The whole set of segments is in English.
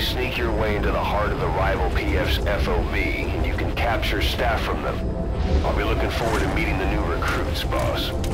sneak your way into the heart of the rival PF's FOB, and you can capture staff from them. I'll be looking forward to meeting the new recruits, boss.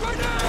Grenade!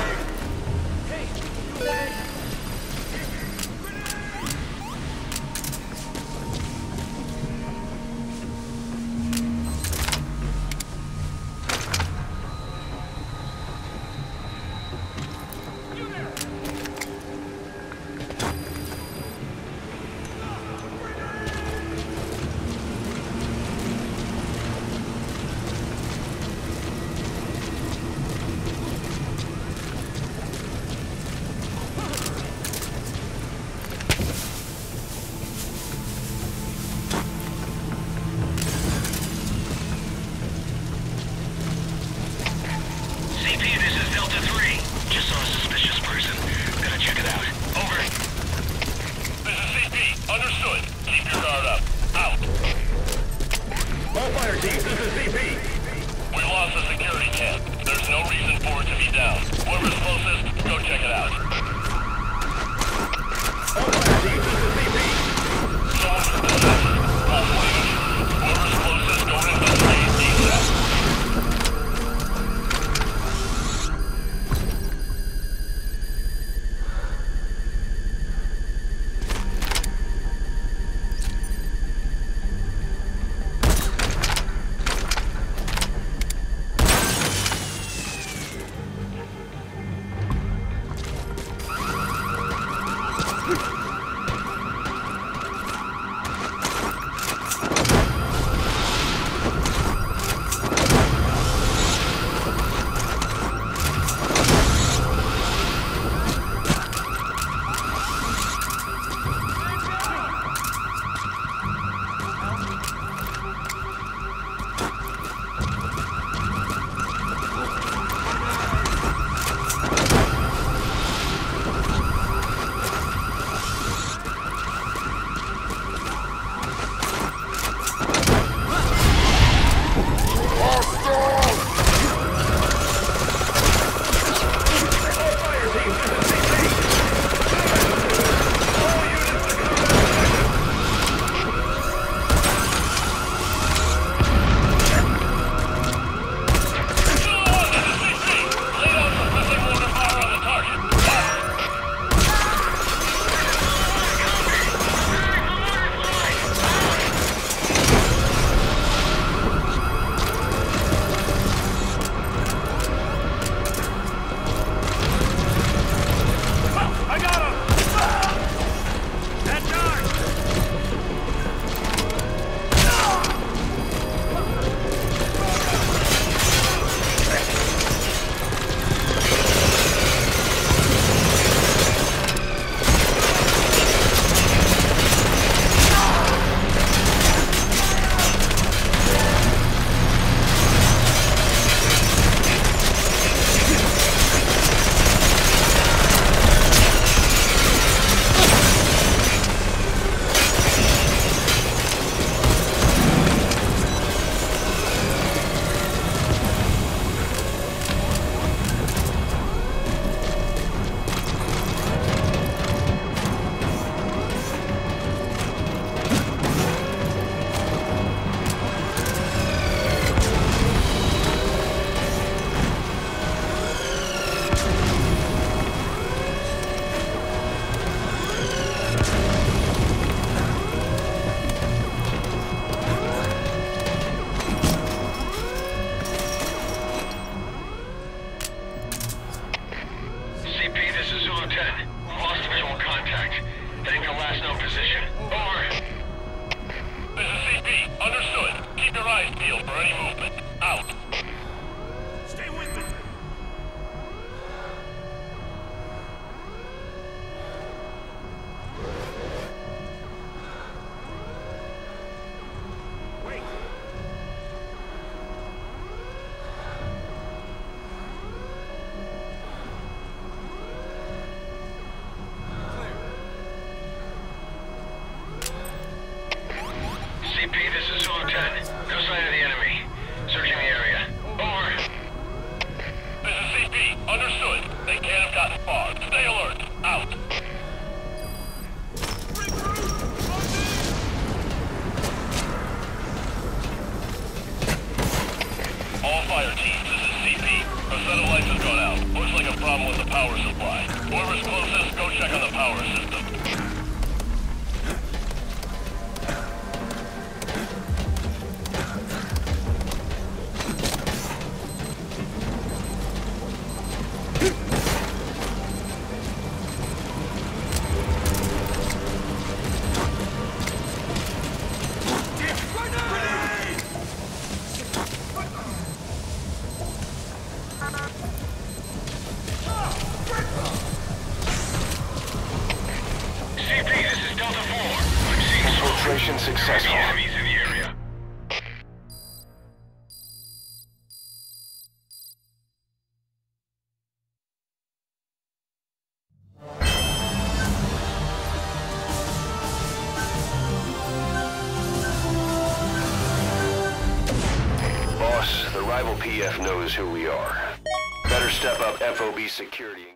Good. CP, this is Zulu 10. No sign of the enemy. Searching the area. Over. This is CP. Understood. They can't have gotten far. Stay alert. Out. All fire teams, this is CP. Our lights has gone out. Looks like a problem with the power supply. Whoever's closest, go check on the power system. Infiltration successful. in the area. Boss, the rival PF knows who we are. Better step up FOB security.